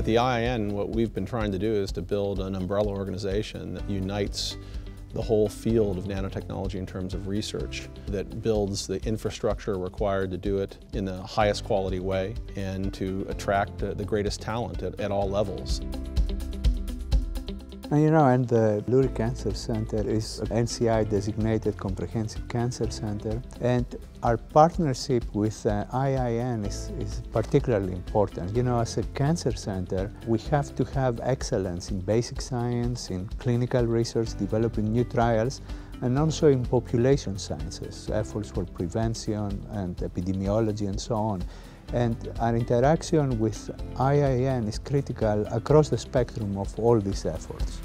At the IIN, what we've been trying to do is to build an umbrella organization that unites the whole field of nanotechnology in terms of research that builds the infrastructure required to do it in the highest quality way and to attract the greatest talent at, at all levels. And you know, and the Lurie Cancer Center is an NCI designated comprehensive cancer center. And our partnership with uh, IIN is, is particularly important. You know, as a cancer center, we have to have excellence in basic science, in clinical research, developing new trials, and also in population sciences, efforts for prevention and epidemiology and so on. And our interaction with IIN is critical across the spectrum of all these efforts.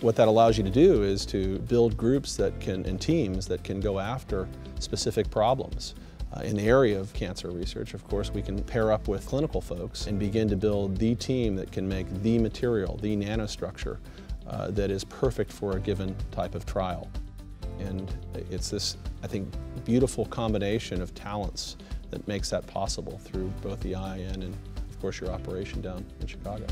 What that allows you to do is to build groups that can, and teams that can go after specific problems. Uh, in the area of cancer research, of course, we can pair up with clinical folks and begin to build the team that can make the material, the nanostructure uh, that is perfect for a given type of trial. And it's this, I think, beautiful combination of talents that makes that possible through both the IIN and, of course, your operation down in Chicago.